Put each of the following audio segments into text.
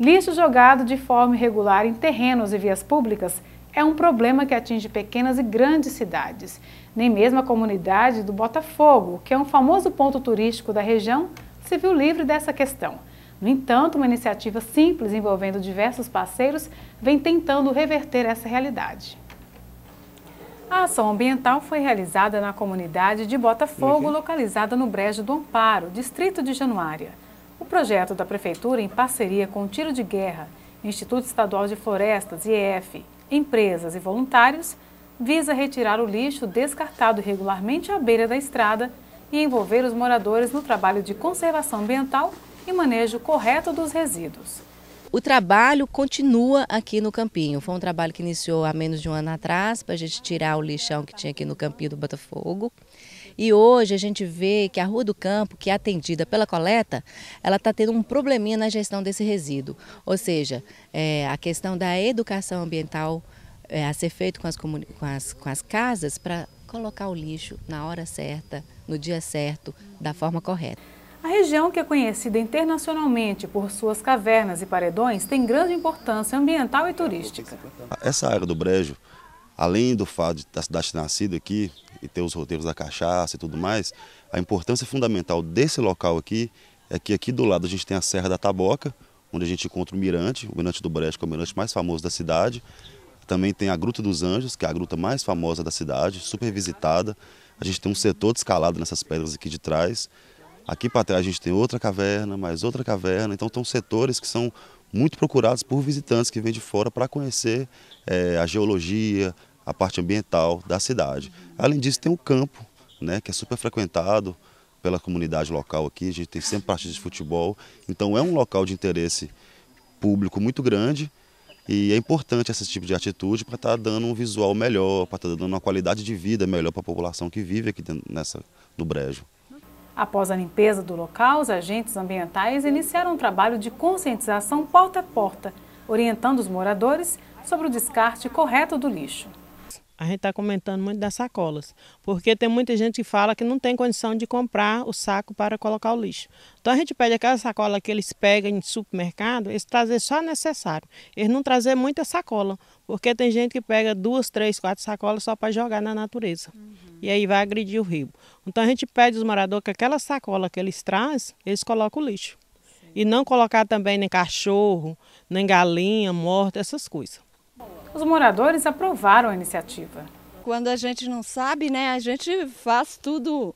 Lixo jogado de forma irregular em terrenos e vias públicas é um problema que atinge pequenas e grandes cidades. Nem mesmo a comunidade do Botafogo, que é um famoso ponto turístico da região, se viu livre dessa questão. No entanto, uma iniciativa simples envolvendo diversos parceiros vem tentando reverter essa realidade. A ação ambiental foi realizada na comunidade de Botafogo, localizada no Brejo do Amparo, distrito de Januária. Projeto da Prefeitura, em parceria com o Tiro de Guerra, Instituto Estadual de Florestas, IEF, empresas e voluntários, visa retirar o lixo descartado irregularmente à beira da estrada e envolver os moradores no trabalho de conservação ambiental e manejo correto dos resíduos. O trabalho continua aqui no Campinho. Foi um trabalho que iniciou há menos de um ano atrás para a gente tirar o lixão que tinha aqui no Campinho do Botafogo. E hoje a gente vê que a Rua do Campo, que é atendida pela coleta, ela está tendo um probleminha na gestão desse resíduo. Ou seja, é, a questão da educação ambiental é, a ser feito com com as, com as casas para colocar o lixo na hora certa, no dia certo, da forma correta. A região, que é conhecida internacionalmente por suas cavernas e paredões, tem grande importância ambiental e turística. Essa área do Brejo, além do fato da cidade ter nascido aqui, e ter os roteiros da cachaça e tudo mais, a importância fundamental desse local aqui é que aqui do lado a gente tem a Serra da Taboca, onde a gente encontra o mirante, o mirante do Brejo, que é o mirante mais famoso da cidade. Também tem a Gruta dos Anjos, que é a gruta mais famosa da cidade, super visitada. A gente tem um setor escalado nessas pedras aqui de trás. Aqui para trás a gente tem outra caverna, mais outra caverna. Então são setores que são muito procurados por visitantes que vêm de fora para conhecer é, a geologia, a parte ambiental da cidade. Além disso, tem o campo, né, que é super frequentado pela comunidade local aqui, a gente tem sempre partidas de futebol, então é um local de interesse público muito grande e é importante esse tipo de atitude para estar tá dando um visual melhor, para estar tá dando uma qualidade de vida melhor para a população que vive aqui nessa, no Brejo. Após a limpeza do local, os agentes ambientais iniciaram um trabalho de conscientização porta a porta, orientando os moradores sobre o descarte correto do lixo a gente está comentando muito das sacolas, porque tem muita gente que fala que não tem condição de comprar o saco para colocar o lixo. Então a gente pede aquela sacola que eles pegam em supermercado, eles trazer só necessário. Eles não trazer muita sacola, porque tem gente que pega duas, três, quatro sacolas só para jogar na natureza. Uhum. E aí vai agredir o rio. Então a gente pede aos moradores que aquela sacola que eles trazem, eles colocam o lixo. Sim. E não colocar também nem cachorro, nem galinha morta, essas coisas. Os moradores aprovaram a iniciativa. Quando a gente não sabe, né, a gente faz tudo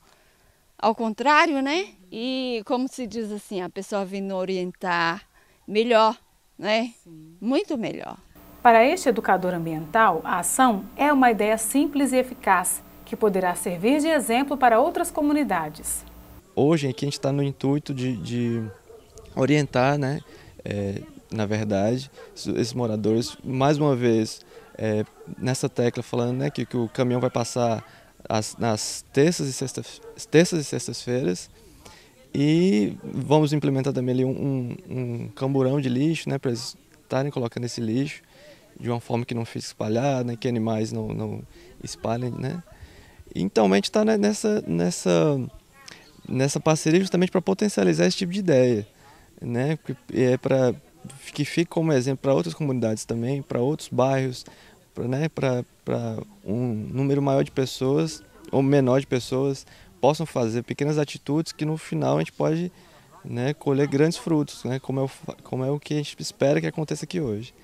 ao contrário, né? E como se diz assim, a pessoa vindo orientar melhor, né? Sim. Muito melhor. Para este educador ambiental, a ação é uma ideia simples e eficaz que poderá servir de exemplo para outras comunidades. Hoje aqui a gente está no intuito de, de orientar, né, é, na verdade, esses moradores, mais uma vez, é, nessa tecla falando né, que, que o caminhão vai passar as, nas terças e sextas, terças e sextas-feiras e vamos implementar também ali um, um, um camburão de lixo, né, para eles estarem colocando esse lixo de uma forma que não fique espalhado, né, que animais não, não espalhem, né. Então a gente está nessa, nessa, nessa parceria justamente para potencializar esse tipo de ideia, né, é para que fique como exemplo para outras comunidades também, para outros bairros, para né, um número maior de pessoas ou menor de pessoas possam fazer pequenas atitudes que no final a gente pode né, colher grandes frutos, né, como, é o, como é o que a gente espera que aconteça aqui hoje.